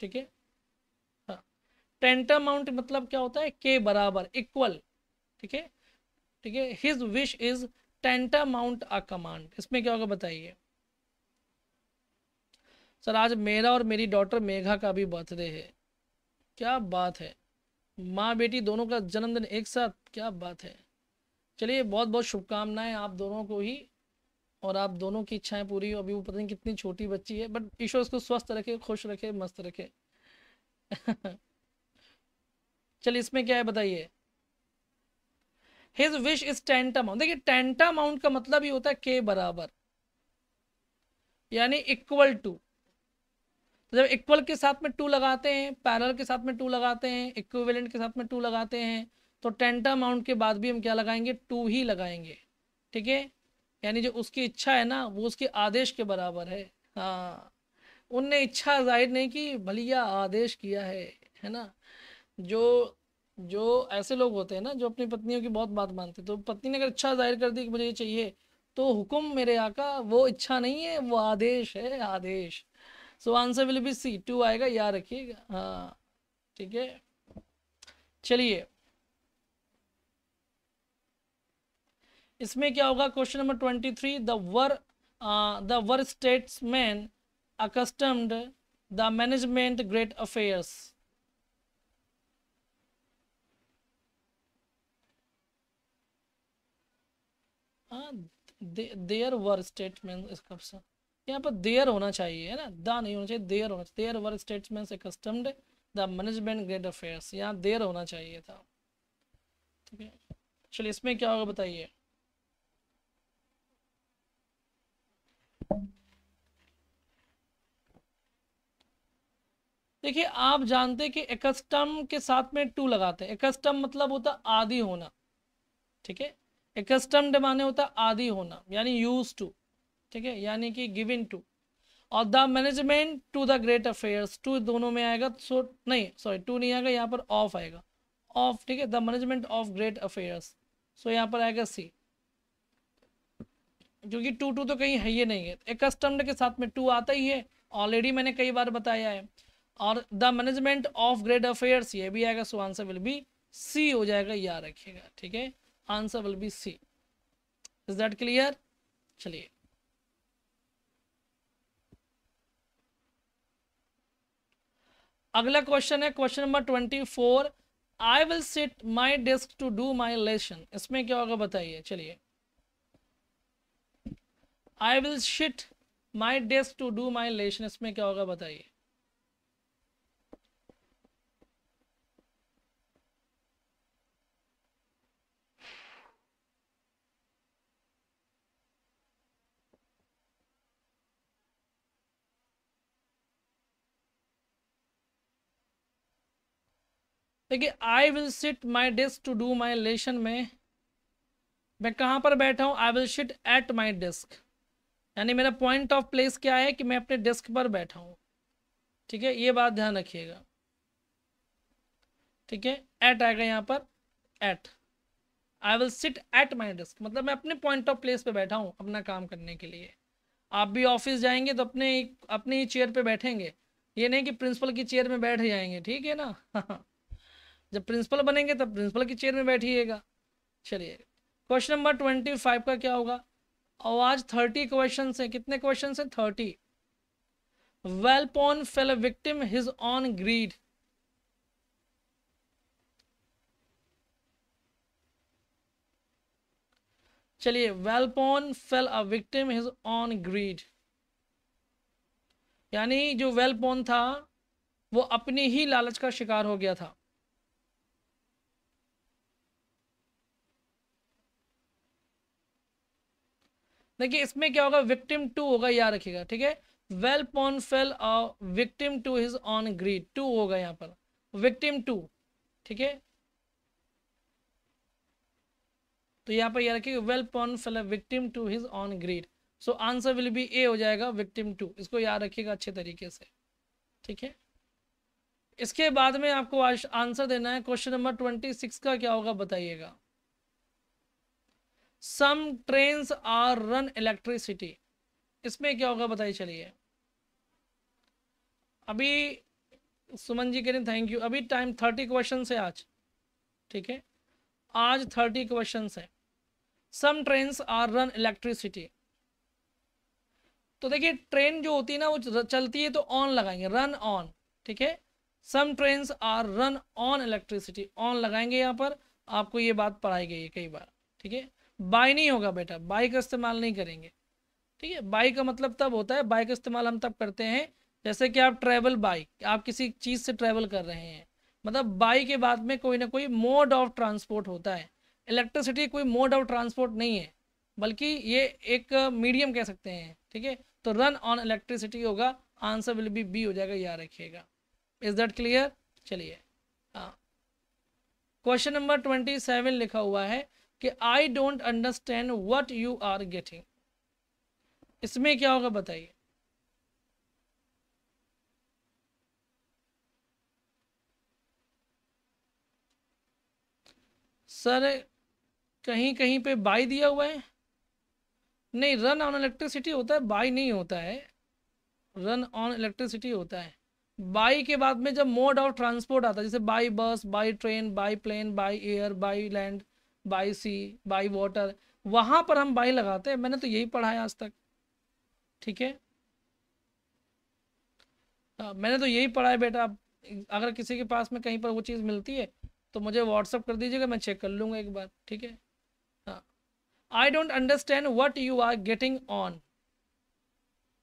ठीक है? टेंटा माउंट मतलब क्या होता है? के बराबर इक्वल ठीक है? ठीक है? His wish is tantamount a command इसमें क्या होगा बताइए। सर आज मेरा और मेरी डॉटर मेघा का भी बर्थडे है। क्या बात है? माँ बेटी दोनों का जन्मदिन एक साथ, क्या बात है? चलिए बहुत बहुत शुभकामनाएँ आप दोनों को ही और आप दोनों की इच्छाएँ पूरी अभी वो पता नहीं कितनी छोटी बच्ची है बट ईश्वर उसको स्वस्थ रखे, खुश रखे, मस्त रखे। चलिए, इसमें क्या है बताइए? His wish is tantamount देखिए टेंटा माउंट का मतलब ही होता है के बराबर, यानी इक्वल टू तो जब इक्वल के साथ में टू लगाते हैं पैरल के साथ में टू लगाते हैं इक्विवेलेंट के साथ में टू लगाते हैं तो टेंटा अमाउंट के बाद भी हम क्या लगाएँगे? टू ही लगाएँगे। ठीक है? यानी जो उसकी इच्छा है ना, वो उसके आदेश के बराबर है। हाँ। उनने इच्छा ज़ाहिर नहीं की, भलिया आदेश किया है है ना? जो जो ऐसे लोग होते हैं ना, जो अपनी पत्नियों की बहुत बात मानते तो पत्नी ने अगर इच्छा ज़ाहिर कर दी कि मुझे ये चाहिए तो हुक्म मेरे आका, वो इच्छा नहीं है, वो आदेश है, आदेश। So answer will be C to आएगा, याद रखिएगा। हाँ ठीक है? चलिए। इसमें क्या होगा? Question number twenty three the were the were statesman accustomed the management great affairs there were statement इसका यहाँ पर देयर होना चाहिए, है ना? द नहीं होना चाहिए, देयर होना चाहिए। There were statesman accustomed the management great affairs. यहाँ देयर होना चाहिए था। ठीक है? चलिए, इसमें क्या होगा बताइए? देखिए, आप जानते कि एकस्टम के साथ में टू लगाते हैं। एकस्टम मतलब होता आदि होना। ठीक है? एकस्टम्ड माने होता आदि होना, यानी यूज़ टू ठीक है? यानी कि गिविन टू। और the management to the great affairs. To दोनों में आएगा, सो नहीं, सॉरी, टू नहीं आएगा, यहाँ पर ऑफ़ आएगा। ऑफ़, ठीक है? The management of great affairs. सो यहाँ पर आएगा सी। क्योंकि टू टू तो कहीं है ही नहीं है। एक कस्टम्ड के साथ में टू आता ही है। ऑलरेडी मैंने कई बार बताया है। और the management of great affairs, ये भी आएगा, so answer will be C हो जाएगा, याद रखिएगा, ठीक है? Answer will be C. Is that clear चलिए। अगला क्वेश्चन है question number twenty four I will sit my desk to do my lesson इसमें क्या होगा बताइए, चलिए। I will sit my desk to do my lesson इसमें क्या होगा बताइए। देखिए I will sit my desk to do my lesson में मैं कहाँ पर बैठा हूँ? I will sit at my desk यानी मेरा पॉइंट ऑफ़ प्लेस क्या है कि मैं अपने डेस्क पर बैठा हूँ? ठीक है? ये बात ध्यान रखिएगा। ठीक है? एट आएगा यहाँ पर at I will sit at my desk मतलब मैं अपने पॉइंट ऑफ़ प्लेस पे बैठा हूँ अपना काम करने के लिए। आप भी ऑफ़िस जाएँगे तो अपने अपने ही चेयर पे बैठेंगे। ये नहीं कि प्रिंसिपल की चेयर में बैठ जाएँगे, ठीक है ना? जब प्रिंसिपल बनेंगे तब प्रिंसिपल की चेयर में बैठिएगा। चलिए, क्वेश्चन नंबर ट्वेंटी फाइव का क्या होगा? और आज थर्टी क्वेश्चन है कितने क्वेश्चन है thirty. Walpole fell victim his own greed. चलिए Walpole fell a victim his own greed. यानी जो वेलपोन था, वो अपनी ही लालच का शिकार हो गया था। देखिए, इसमें क्या होगा? विक्टिम टू होगा, याद रखिएगा, ठीक है? Walpole fell victim to his own greed to होगा यहाँ पर। विक्टिम टू ठीक है? तो यहाँ पर यह रखिएगा Walpole fell victim to his own greed so answer will be A हो जाएगा विक्टिम टू इसको याद रखिएगा अच्छे तरीके से, ठीक है? इसके बाद में आपको आंसर देना है। क्वेश्चन नंबर ट्वेंटी सिक्स का क्या होगा, बताइएगा। Some train are run electricity इसमें क्या होगा बताइए, चलिए। अभी सुमन जी कह रहे थैंक यू अभी टाइम थर्टी क्वेश्चन है आज, ठीक है? आज थर्टी क्वेश्चन है। Some train are run electricity तो देखिए ट्रेन जो होती है ना, वो चलती है तो ऑन लगाएँगे रन ऑन ठीक है? Some train are run on electricity on लगाएँगे यहाँ पर, आपको ये बात पढ़ाई गई है कई बार, ठीक है? बाई नहीं होगा बेटा बाई का इस्तेमाल नहीं करेंगे। ठीक है? बाई का मतलब तब होता है बाई का इस्तेमाल हम तब करते हैं, जैसे कि आप ट्रैवल बाई आप किसी चीज़ से ट्रैवल कर रहे हैं। मतलब बाई के बाद में कोई ना कोई मोड ऑफ़ ट्रांसपोर्ट होता है। इलेक्ट्रिसिटी कोई मोड ऑफ़ ट्रांसपोर्ट नहीं है, बल्कि ये एक मीडियम कह सकते हैं, ठीक है? तो रन ऑन इलेक्ट्रिसिटी होगा आंसर विल बी बी हो जाएगा, याद रखिएगा। इज़ दैट क्लियर चलिए हाँ। क्वेश्चन नंबर ट्वेंटी सेवन लिखा हुआ है कि I don't understand what you are getting इसमें क्या होगा बताइए? सर, कहीं कहीं पे बाई दिया हुआ है? नहीं रन ऑन इलेक्ट्रिसिटी होता है बाई नहीं होता है। रन ऑन इलेक्ट्रिसिटी होता है। बाई के बाद में जब मोड ऑफ़ ट्रांसपोर्ट आता है, जैसे by bus by train by plane by air by land by sea by water वहाँ पर हम बाई लगाते हैं। मैंने तो यही पढ़ा है आज तक। ठीक है? आ, मैंने तो यही पढ़ा है बेटा। अगर किसी के पास में कहीं पर वो चीज़ मिलती है तो मुझे व्हाट्सअप कर दीजिएगा मैं चेक कर लूँगा एक बार। ठीक है? हाँ। I don't understand what you are getting on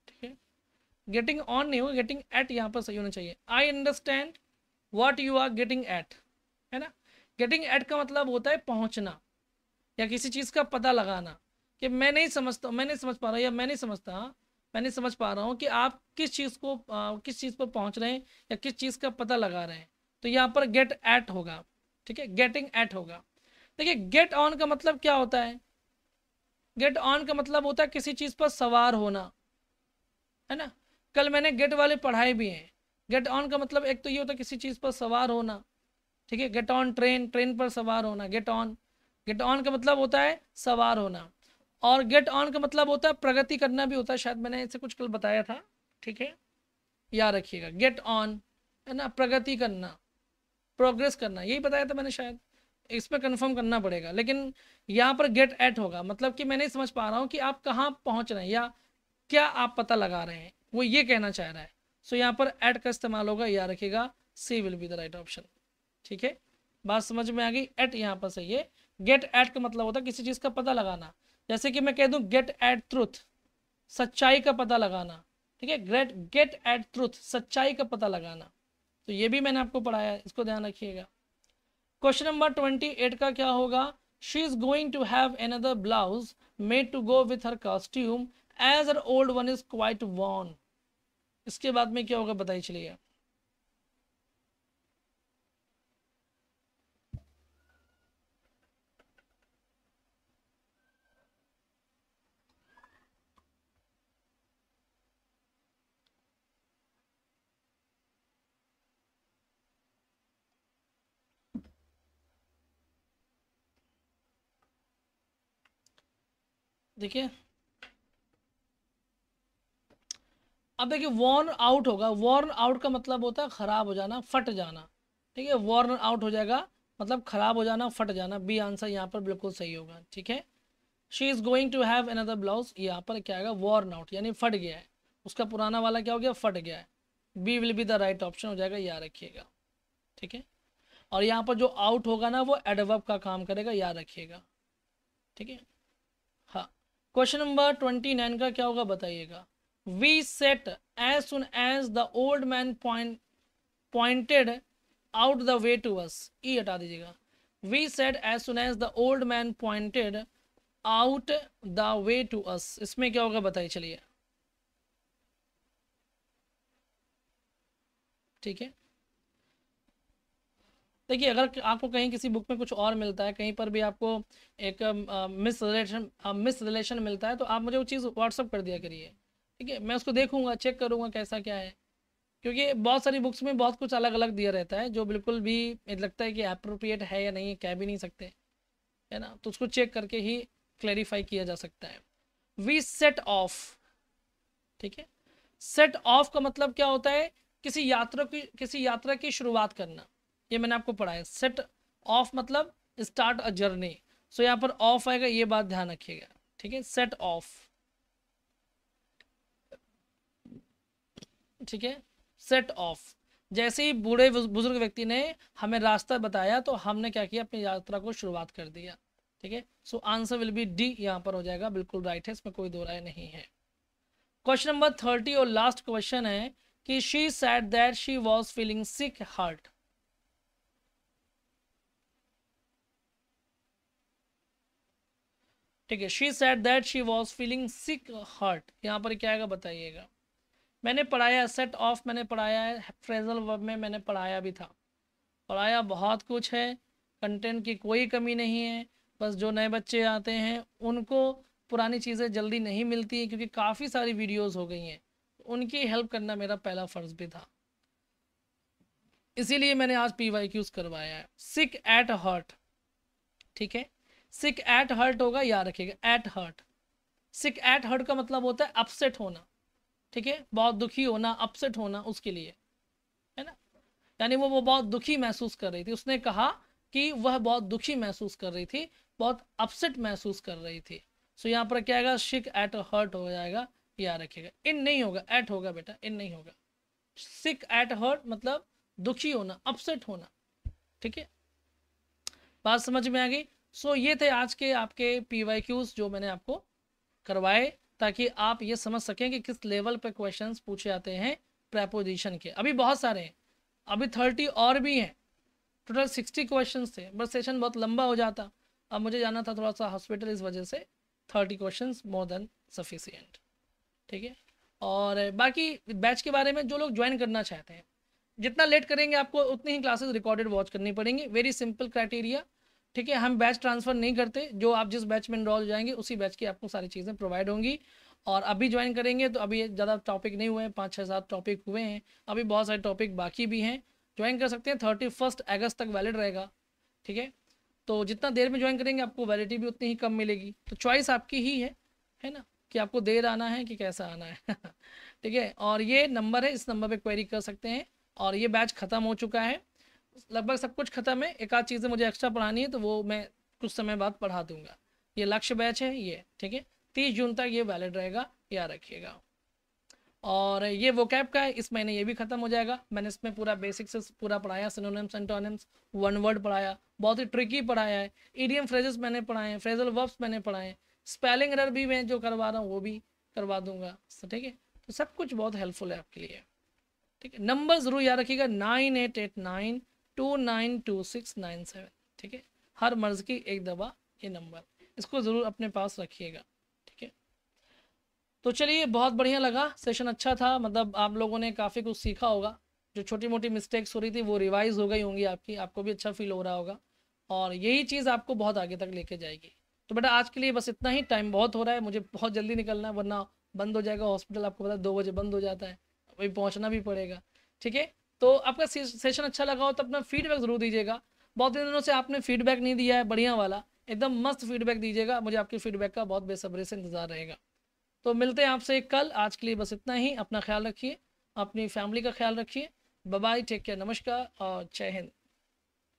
ठीक है? गेटिंग ऑन नहीं हो गेटिंग एट यहाँ पर सही होना चाहिए। I understand what you are getting at है गेटिंग एट का मतलब होता है पहुँचना या किसी चीज़ का पता लगाना कि मैं नहीं समझता मैं नहीं समझ पा रहा या मैं नहीं समझता मैं नहीं समझ पा रहा हूँ कि आप किस चीज़ को आ, किस चीज़ पर पहुँच रहे हैं या किस चीज़ का पता लगा रहे हैं। तो यहाँ पर गेट एट होगा ठीक है? गेटिंग एट होगा। देखिए गेट ऑन का मतलब क्या होता है? गेट ऑन का मतलब होता है किसी चीज़ पर सवार होना है ना? कल मैंने गेट वाले पढ़ाए भी हैं। गेट ऑन का मतलब एक तो ये होता है किसी चीज़ पर सवार होना। ठीक है गेट ऑन ट्रेन ट्रेन पर सवार होना गेट ऑन गेट ऑन का मतलब होता है सवार होना. और गेट ऑन का मतलब होता है प्रगति करना भी होता है, शायद मैंने इसे कुछ कल बताया था, ठीक है? याद रखिएगा गेट ऑन है ना, प्रगति करना प्रोग्रेस करना, यही बताया था मैंने शायद, इस पर कन्फर्म करना पड़ेगा, लेकिन यहाँ पर गेट एट होगा मतलब कि मैं नहीं समझ पा रहा हूँ कि आप कहाँ पहुँच रहे हैं, या क्या आप पता लगा रहे हैं, वो ये कहना चाह रहा है. सो यहाँ पर एट का इस्तेमाल होगा, याद रखिएगा C will be the right option ठीक है? बात समझ में आ गई? एट यहाँ पर सही है। गेट एट का मतलब होता है किसी चीज़ का पता लगाना। जैसे कि मैं कह दूँ गेट एट ट्रुथ सच्चाई का पता लगाना। ठीक है? ग्रेट गेट एट ट्रुथ सच्चाई का पता लगाना। तो ये भी मैंने आपको पढ़ाया इसको ध्यान रखिएगा। क्वेश्चन नंबर ट्वेंटी एट का क्या होगा? She is going to have another blouse made to go with her costume as her old one is quite worn इसके बाद में क्या होगा, बताइए, चलिए। देखिए। अब देखिए वॉर्न आउट होगा। वॉर्न आउट का मतलब होता है ख़राब हो जाना, फट जाना। ठीक है? वॉर्न आउट हो जाएगा मतलब ख़राब हो जाना, फट जाना। बी आंसर यहाँ पर बिल्कुल सही होगा। ठीक है? She is going to have another blouse यहाँ पर क्या आएगा? वॉर्न आउट यानी फट गया है। उसका पुराना वाला क्या हो गया? फट गया है। B will be the right option हो जाएगा, याद रखिएगा। ठीक है? और यहाँ पर जो आउट होगा ना, वो एडवर्ब का काम करेगा, याद रखिएगा। ठीक है? हाँ। क्वेश्चन नंबर ट्वेंटी नाइन का क्या होगा बताइएगा? We set as soon as the old man point pointed out the way to us ई हटा दीजिएगा। We set as soon as the old man pointed out the way to us इसमें क्या होगा बताइए, चलिए। ठीक है? देखिए, अगर आपको कहीं किसी बुक में कुछ और मिलता है, कहीं पर भी आपको एक मिस रिलेशन मिस रिलेशन मिलता है तो आप मुझे वो चीज़ व्हाट्सअप कर दिया करिए। ठीक है? मैं उसको देखूँगा चेक करूँगा कैसा क्या है। क्योंकि बहुत सारी बुक्स में बहुत कुछ अलग अलग दिया रहता है, जो बिल्कुल भी लगता है कि अप्रोप्रिएट है या नहीं, कह भी नहीं सकते। है ना? तो उसको चेक करके ही क्लैरिफाई किया जा सकता है। वी सेट ऑफ़ ठीक है? सेट ऑफ़ का मतलब क्या होता है? किसी यात्रा की, किसी यात्रा की शुरुआत करना। ये मैंने आपको पढ़ाया। सेट ऑफ़ मतलब स्टार्ट अ जर्नी सो यहाँ पर ऑफ़ आएगा, ये बात ध्यान रखिएगा। ठीक है? सेट ऑफ़ ठीक है? सेट ऑफ़ जैसे ही बूढ़े बुज़ुर्ग व्यक्ति ने हमें रास्ता बताया तो हमने क्या किया? अपनी यात्रा को शुरुआत कर दिया। ठीक है? So answer will be D यहाँ पर हो जाएगा। बिल्कुल राइट है, इसमें कोई दो राय नहीं है। क्वेश्चन नंबर थर्टी और लास्ट क्वेश्चन है कि she said that she was feeling sick heart ठीक है she said that she was feeling sick heart यहाँ पर क्या आएगा बताइएगा। मैंने पढ़ाया सेट ऑफ़ मैंने पढ़ाया है फ्रेजल वर्ब में मैंने पढ़ाया भी था। पढ़ाया बहुत कुछ है कंटेंट की कोई कमी नहीं है, बस जो नए बच्चे आते हैं, उनको पुरानी चीज़ें जल्दी नहीं मिलती हैं, क्योंकि काफ़ी सारी वीडियोस हो गई हैं। उनकी हेल्प करना मेरा पहला फ़र्ज़ भी था। इसीलिए मैंने आज पी वाई करवाया है। सिक एट हार्ट ठीक है? सिक एट हर्ट होगा, याद रखिएगा at hurt sick at hurt का मतलब होता है अपसेट होना, ठीक है? बहुत दुखी होना अपसेट होना उसके लिए, है ना? यानी वो वो बहुत दुखी महसूस कर रही थी। उसने कहा कि वह बहुत दुखी महसूस कर रही थी, बहुत अपसेट महसूस कर रही थी। सो यहाँ पर क्या आएगा? सिक एट हर्ट हो जाएगा, याद रखिएगा। इन नहीं होगा एट होगा बेटा इन नहीं होगा। सिक एट हर्ट मतलब दुखी होना अपसेट होना, ठीक है? बात समझ में आ गई? सो ये थे आज के आपके पी वाई क्यूज़ जो मैंने आपको करवाए ताकि आप ये समझ सकें कि किस लेवल पे क्वेश्चंस पूछे जाते हैं प्रेपोजिशन के। अभी बहुत सारे हैं। अभी थर्टी और भी हैं। टोटल सिक्सटी क्वेश्चन थे। बट सेशन बहुत लंबा हो जाता। अब मुझे जाना था थोड़ा सा हॉस्पिटल इस वजह से। Thirty question more than sufficient ठीक है? और बाकी बैच के बारे में जो लोग ज्वाइन करना चाहते हैं। जितना लेट करेंगे आपको उतनी ही क्लासेस रिकॉर्डेड वॉच करनी पड़ेंगी। वेरी सिंपल क्राइटेरिया ठीक है, हम बैच ट्रांसफ़र नहीं करते। जो आप जिस बैच में इनरोल जाएँगे, उसी बैच की आपको सारी चीज़ें प्रोवाइड होंगी। और अभी ज्वाइन करेंगे तो अभी ज़्यादा टॉपिक नहीं हुए हैं पाँच छः सात टॉपिक हुए हैं। अभी बहुत सारे टॉपिक बाकी भी हैं। ज्वाइन कर सकते हैं थर्टी फ़र्स्ट अगस्त तक वैलिड रहेगा। ठीक है? तो जितना देर में ज्वाइन करेंगे, आपको वैलिडिटी भी उतनी ही कम मिलेगी। तो चॉइस आपकी ही है है ना? कि आपको देर आना है कि कैसा आना है। ठीक है? और ये नंबर है, इस नंबर पे क्वेरी कर सकते हैं। और ये बैच ख़त्म हो चुका है। लगभग सब कुछ ख़त्म है। एक आध चीज़ें मुझे एक्स्ट्रा पढ़ानी है तो वो मैं कुछ समय बाद पढ़ा दूँगा। ये लक्ष्य बैच है, ये, ठीक है? तीस जून तक ये वैलिड रहेगा, याद रखिएगा। और ये वो कैप का है, इस महीने ये भी खत्म हो जाएगा। मैंने इसमें पूरा बेसिक से पूरा पढ़ाया सिनोनिम्स एंटोनिम्स वन वर्ड पढ़ाया। बहुत ही ट्रिकी पढ़ाया है। ईडियम फ्रेजेस मैंने पढ़ाए हैं फ्रेजल वर्ब्स मैंने पढ़ाए हैं। स्पेलिंग एरर भी मैं जो करवा रहा हूँ, वो भी करवा दूँगा। ठीक है? तो सब कुछ बहुत हेल्पफुल है आपके लिए। ठीक है? नंबर ज़रूर याद रखिएगा। Nine eight eight nine two nine two six nine seven ठीक है? हर मर्ज़ की एक दवा ये नंबर। इसको ज़रूर अपने पास रखिएगा, ठीक है? तो चलिए, बहुत बढ़िया लगा। सेशन अच्छा था मतलब आप लोगों ने काफ़ी कुछ सीखा होगा। जो छोटी मोटी मिस्टेक्स हो रही थी, वो रिवाइज हो गई होंगी आपकी। आपको भी अच्छा फील हो रहा होगा। और यही चीज़ आपको बहुत आगे तक लेके जाएगी। तो बेटा, आज के लिए बस इतना ही। टाइम बहुत हो रहा है, मुझे बहुत जल्दी निकलना है, वरना बंद हो जाएगा। हॉस्पिटल आपको पता है, दो बजे बंद हो जाता है। वही पहुँचना भी पड़ेगा, ठीक है? तो आपका सेशन अच्छा लगा हो तो अपना फीडबैक ज़रूर दीजिएगा। बहुत दिनों से आपने फीडबैक नहीं दिया है, बढ़िया वाला। एकदम मस्त फीडबैक दीजिएगा, मुझे आपके फीडबैक का बहुत बेसब्री से इंतज़ार रहेगा। तो मिलते हैं आपसे कल, आज के लिए बस इतना ही। अपना ख्याल रखिए, अपनी फैमिली का ख्याल रखिए। बाय टेक केयर नमस्कार और जय हिंद।